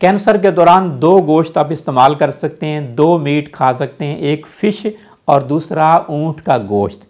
Cancer के दौरान दो गोश्त आप इस्तेमाल कर सकते हैं, दो मीट खा सकते हैं, एक फ़िश और दूसरा ऊँट का गोश्त।